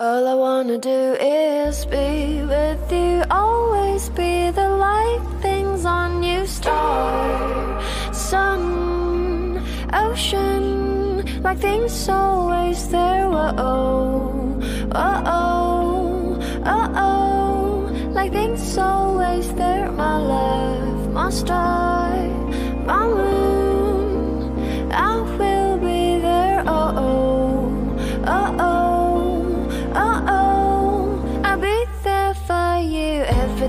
All I wanna do is be with you, always be the light things on you, star, sun, ocean, like things always there. Whoa, oh, oh, oh, oh, like things always there. My love, my star, my moon, I will